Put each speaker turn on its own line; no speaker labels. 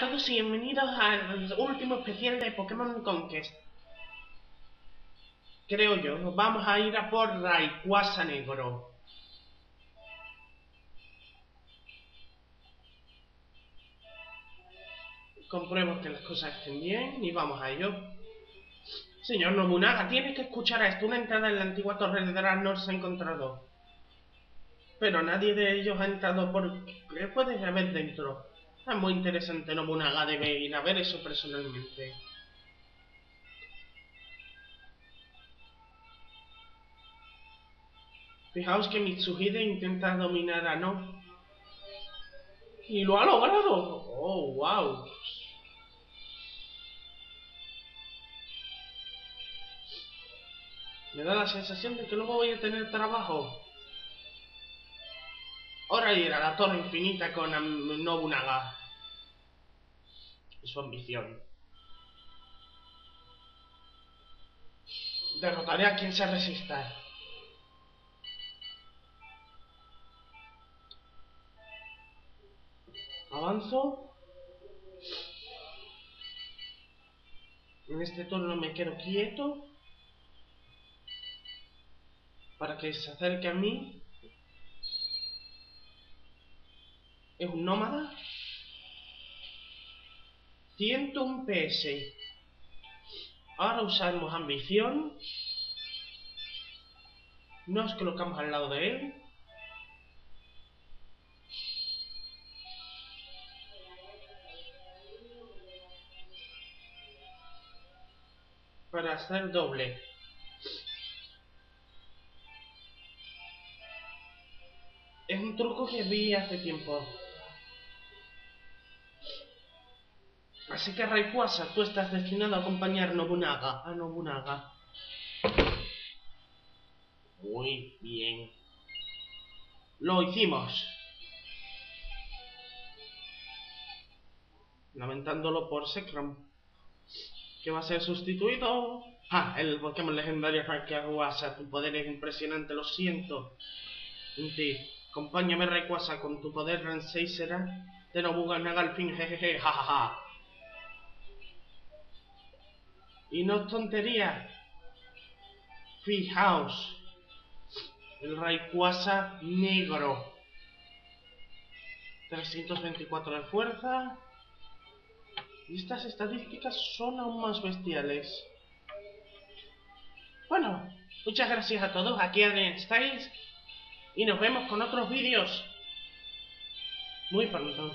a todos y bienvenidos al último especial de Pokémon Conquest. Creo yo, vamos a ir a por Rayquaza Negro. Compruebo que las cosas estén bien y vamos a ello. Señor Nobunaga, tienes que escuchar esto. Una entrada en la antigua torre de Draenor se ha encontrado. Pero nadie de ellos ha entrado por... ¿Qué puede haber dentro? Es muy interesante, Nobunaga debe ir a ver eso personalmente. Fijaos que Mitsuhide intenta dominar a No. ¡Y lo ha logrado! ¡Oh, wow! Me da la sensación de que luego voy a tener trabajo. Ahora ir a la Torre Infinita con Nobunaga. Su ambición. Derrotaré a quien se resista. Avanzo. En este turno me quedo quieto. Para que se acerque a mí es un nómada. 101 PS. Ahora usamos ambición. Nos colocamos al lado de él. Para hacer doble. Es un truco que vi hace tiempo. Así que Rayquaza, tú estás destinado a acompañar Nobunaga, a Nobunaga. Muy bien. Lo hicimos. Lamentándolo por Sekram. Que va a ser sustituido. Ah, el Pokémon legendario Rayquaza. Tu poder es impresionante, lo siento. En ti. Acompáñame Rayquaza con tu poder Ransei será de Nobunaga al fin, jejeje, jajaja. Y no tontería. Fijaos. El Rayquaza negro. 324 de fuerza. Y estas estadísticas son aún más bestiales. Bueno, muchas gracias a todos. Aquí Adrian Styles. Y nos vemos con otros vídeos. Muy pronto.